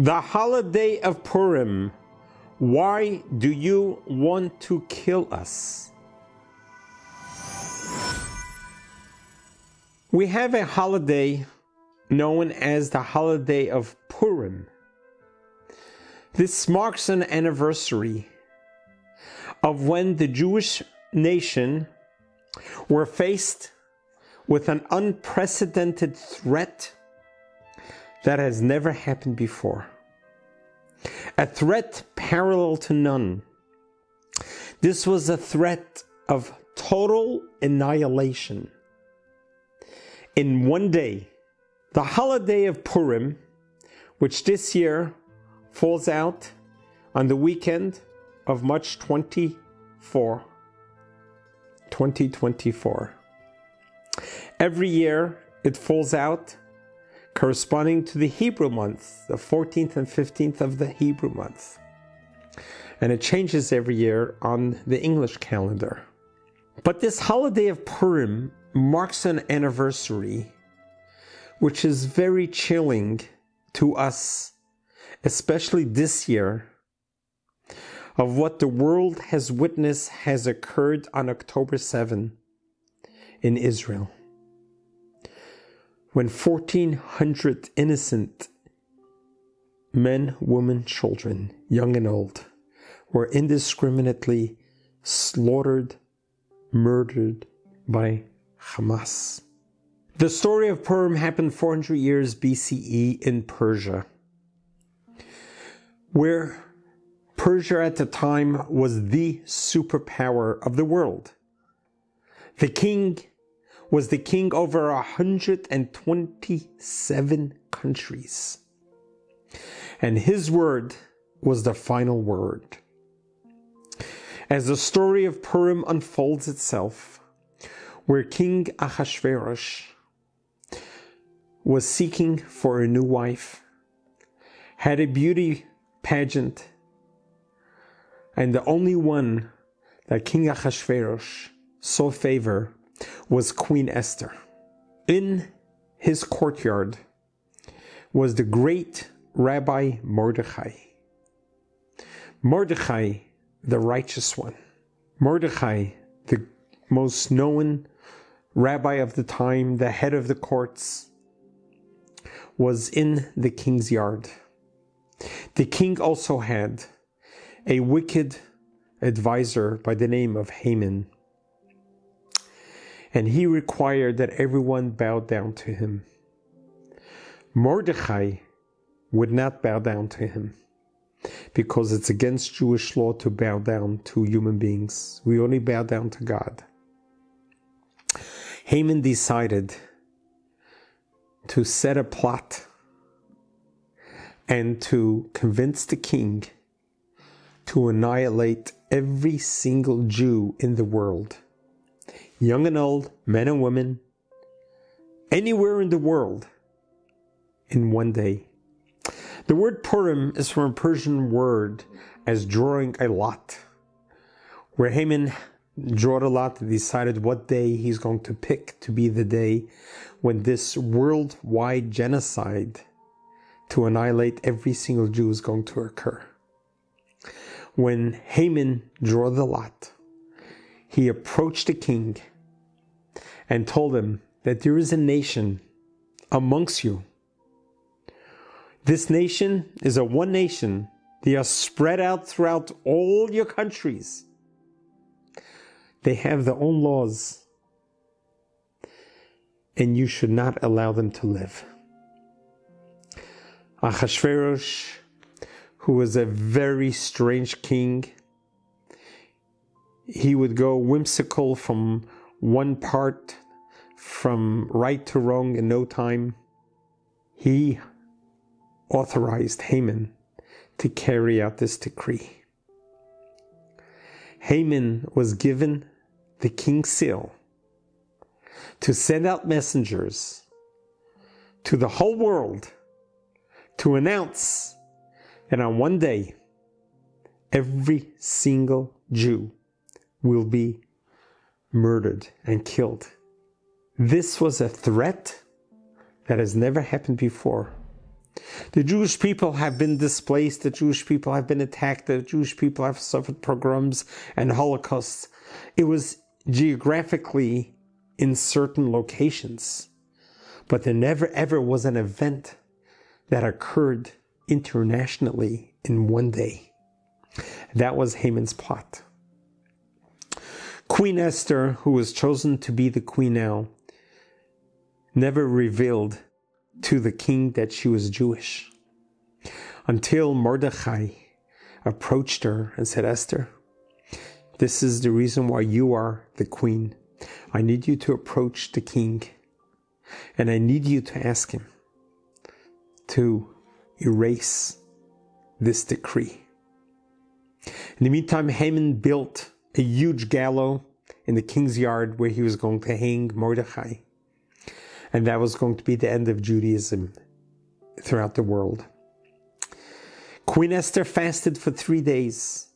The holiday of Purim. Why do you want to kill us? We have a holiday known as the holiday of Purim. This marks an anniversary of when the Jewish nation were faced with an unprecedented threat that has never happened before. A threat parallel to none. This was a threat of total annihilation. In one day, the holiday of Purim, which this year falls out on the weekend of March 24, 2024. Every year it falls out corresponding to the Hebrew month, the 14th and 15th of the Hebrew month. And it changes every year on the English calendar. But this holiday of Purim marks an anniversary which is very chilling to us, especially this year, of what the world has witnessed has occurred on October 7 in Israel when 1,400 innocent men, women, children, young and old, were indiscriminately slaughtered, murdered by Hamas. The story of Purim happened 400 years BCE in Persia, where Persia at the time was the superpower of the world. The king was the king over 127 countries. And his word was the final word. As the story of Purim unfolds itself, where King Ahasuerus was seeking for a new wife, had a beauty pageant, and the only one that King Ahasuerus saw favor was Queen Esther. In his courtyard was the great Rabbi Mordechai. Mordechai, the righteous one. Mordechai, the most known rabbi of the time, the head of the courts, was in the king's yard. The king also had a wicked advisor by the name of Haman and he required that everyone bow down to him. Mordechai would not bow down to him because it's against Jewish law to bow down to human beings. We only bow down to God. Haman decided to set a plot and to convince the king to annihilate every single Jew in the world young and old, men and women, anywhere in the world in one day. The word Purim is from a Persian word as drawing a lot, where Haman drew a lot and decided what day he's going to pick to be the day when this worldwide genocide to annihilate every single Jew is going to occur. When Haman drew the lot, he approached the king and told him that there is a nation amongst you. This nation is a one nation. They are spread out throughout all your countries. They have their own laws, and you should not allow them to live. Achashverosh, who was a very strange king, he would go whimsical from one part from right to wrong in no time. He authorized Haman to carry out this decree. Haman was given the king's seal to send out messengers to the whole world to announce that on one day every single Jew will be murdered and killed. This was a threat that has never happened before. The Jewish people have been displaced, the Jewish people have been attacked, the Jewish people have suffered pogroms and holocausts. It was geographically in certain locations, but there never ever was an event that occurred internationally in one day. That was Haman's plot. Queen Esther, who was chosen to be the queen now, never revealed to the king that she was Jewish until Mordechai approached her and said, Esther, this is the reason why you are the queen. I need you to approach the king and I need you to ask him to erase this decree. In the meantime, Haman built a huge gallows in the king's yard where he was going to hang Mordechai. And that was going to be the end of Judaism throughout the world. Queen Esther fasted for three days.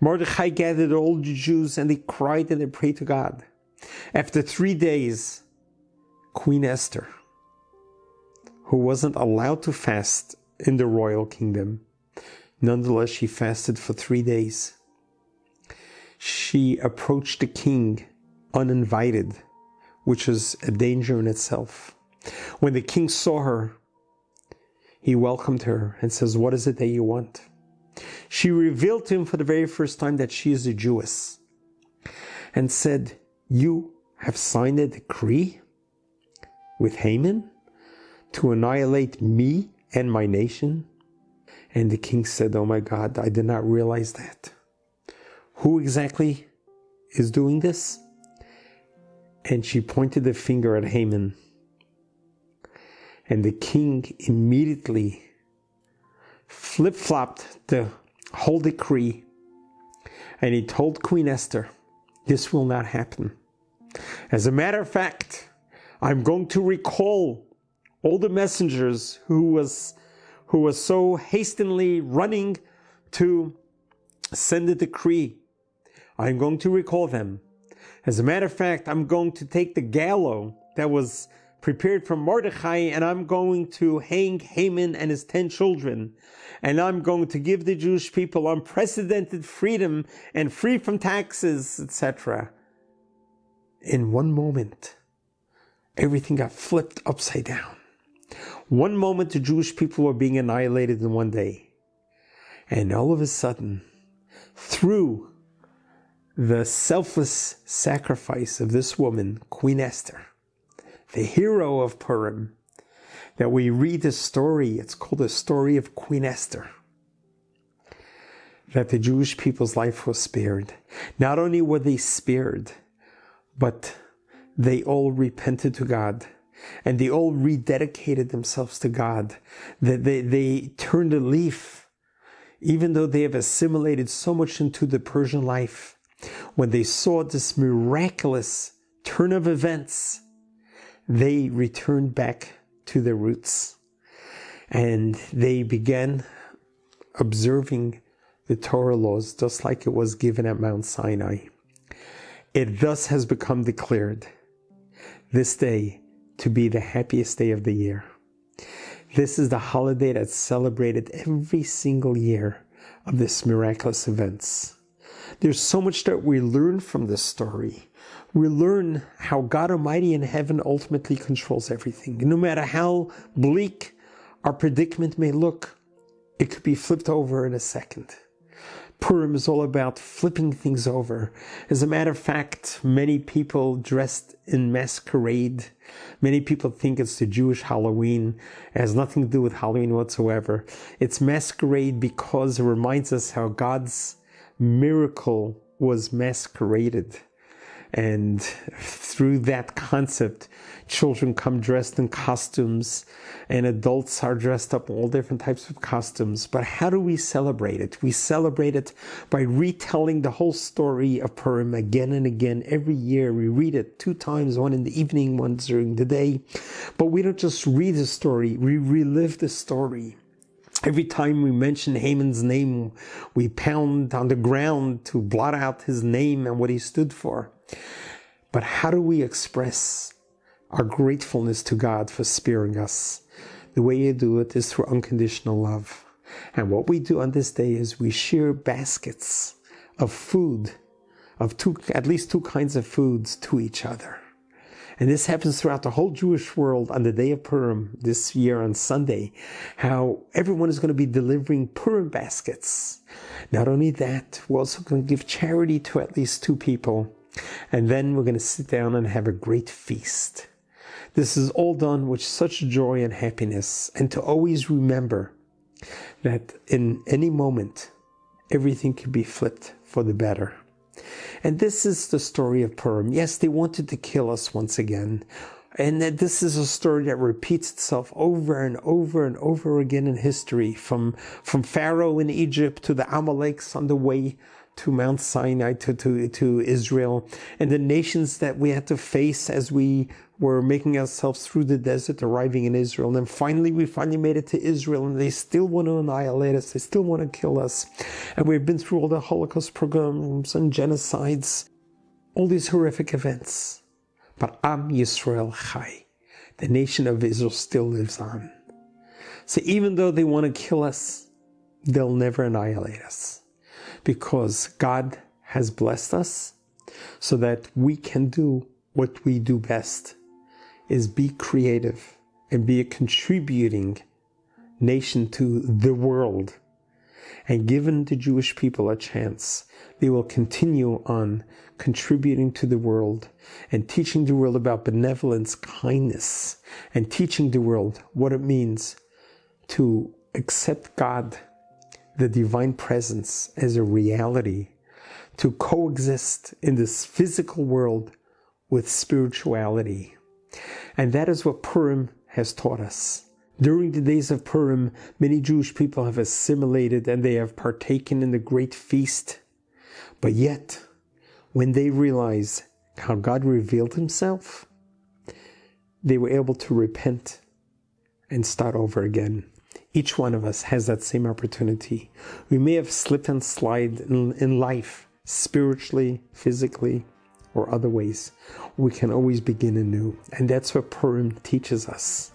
Mordechai gathered all the Jews and they cried and they prayed to God. After three days, Queen Esther, who wasn't allowed to fast in the royal kingdom, nonetheless, she fasted for three days she approached the king uninvited, which was a danger in itself. When the king saw her, he welcomed her and says, What is it that you want? She revealed to him for the very first time that she is a Jewess and said, You have signed a decree with Haman to annihilate me and my nation? And the king said, Oh my God, I did not realize that. Who exactly is doing this? And she pointed the finger at Haman. And the king immediately flip flopped the whole decree and he told Queen Esther, This will not happen. As a matter of fact, I'm going to recall all the messengers who was who was so hastily running to send a decree I'm going to recall them. As a matter of fact, I'm going to take the gallows that was prepared for Mordechai and I'm going to hang Haman and his ten children. And I'm going to give the Jewish people unprecedented freedom and free from taxes, etc. In one moment, everything got flipped upside down. One moment, the Jewish people were being annihilated in one day. And all of a sudden, through the selfless sacrifice of this woman, Queen Esther, the hero of Purim, that we read the story, it's called the story of Queen Esther, that the Jewish people's life was spared. Not only were they spared, but they all repented to God and they all rededicated themselves to God. That they, they turned a leaf, even though they have assimilated so much into the Persian life when they saw this miraculous turn of events, they returned back to their roots and they began observing the Torah laws just like it was given at Mount Sinai. It thus has become declared this day to be the happiest day of the year. This is the holiday that's celebrated every single year of this miraculous events. There's so much that we learn from this story. We learn how God Almighty in heaven ultimately controls everything. No matter how bleak our predicament may look, it could be flipped over in a second. Purim is all about flipping things over. As a matter of fact, many people dressed in masquerade. Many people think it's the Jewish Halloween. It has nothing to do with Halloween whatsoever. It's masquerade because it reminds us how God's miracle was masqueraded. And through that concept, children come dressed in costumes and adults are dressed up in all different types of costumes. But how do we celebrate it? We celebrate it by retelling the whole story of Purim again and again. Every year we read it two times, one in the evening, one during the day. But we don't just read the story, we relive the story. Every time we mention Haman's name, we pound on the ground to blot out his name and what he stood for. But how do we express our gratefulness to God for sparing us? The way you do it is through unconditional love. And what we do on this day is we share baskets of food, of two, at least two kinds of foods to each other. And this happens throughout the whole Jewish world on the day of Purim this year on Sunday, how everyone is going to be delivering Purim baskets. Not only that, we're also going to give charity to at least two people. And then we're going to sit down and have a great feast. This is all done with such joy and happiness. And to always remember that in any moment, everything can be flipped for the better. And this is the story of Purim. Yes, they wanted to kill us once again. And that this is a story that repeats itself over and over and over again in history, from, from Pharaoh in Egypt to the Amaleks on the way to Mount Sinai, to, to, to Israel, and the nations that we had to face as we were making ourselves through the desert, arriving in Israel. And then finally, we finally made it to Israel, and they still want to annihilate us. They still want to kill us. And we've been through all the Holocaust programs and genocides, all these horrific events. But Am Yisrael Chai, the nation of Israel, still lives on. So even though they want to kill us, they'll never annihilate us because God has blessed us so that we can do what we do best is be creative and be a contributing nation to the world. And given the Jewish people a chance, they will continue on contributing to the world and teaching the world about benevolence, kindness, and teaching the world what it means to accept God the divine presence as a reality, to coexist in this physical world with spirituality. And that is what Purim has taught us. During the days of Purim, many Jewish people have assimilated and they have partaken in the great feast. But yet, when they realize how God revealed himself, they were able to repent and start over again. Each one of us has that same opportunity. We may have slipped and slid in, in life, spiritually, physically, or other ways. We can always begin anew. And that's what Purim teaches us.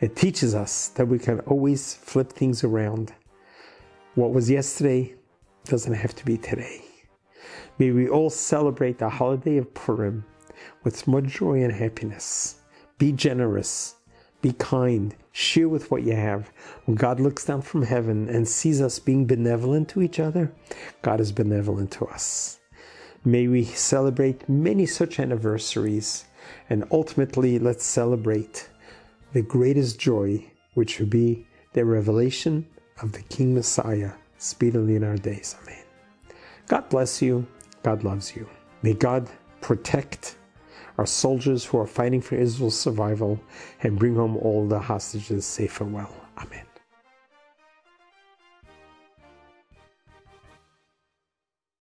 It teaches us that we can always flip things around. What was yesterday doesn't have to be today. May we all celebrate the holiday of Purim with much joy and happiness. Be generous be kind. Share with what you have. When God looks down from heaven and sees us being benevolent to each other, God is benevolent to us. May we celebrate many such anniversaries. And ultimately, let's celebrate the greatest joy, which would be the revelation of the King Messiah speedily in our days. Amen. God bless you. God loves you. May God protect our soldiers who are fighting for Israel's survival and bring home all the hostages safe and well. Amen.